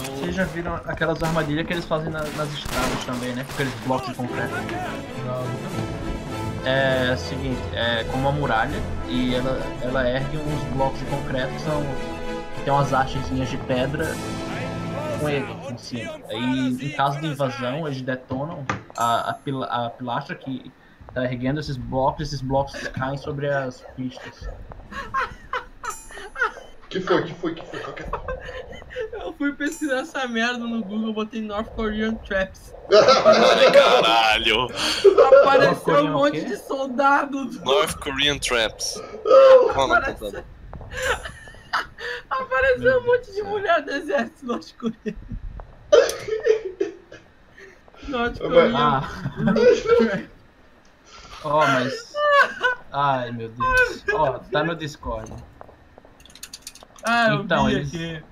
Então. Vocês já viram aquelas armadilhas que eles fazem na- nas estradas também, né? Com aqueles blocos de concreto. Não, vi. É o seguinte, é como uma muralha e ela, ela ergue uns blocos de concreto que são. que tem umas hastezinhas de pedra com ele em cima. Aí em caso de invasão eles detonam a, a, pila- a pilastra que tá erguendo esses blocos, esses blocos caem sobre as pistas. Que foi, que foi, que foi? Qual que é? Eu fui pesquisar essa merda no Google, botei North Korean Traps. Caralho. Apareceu um monte de soldados. North Korean Traps. Computador? Apareceu um monte de mulher do exército norte-coreano. Norte-coreano. Ah, ó, mas. Ai meu Deus. Ó, tá no Discord. Ah, eu então, vi eles- aqui.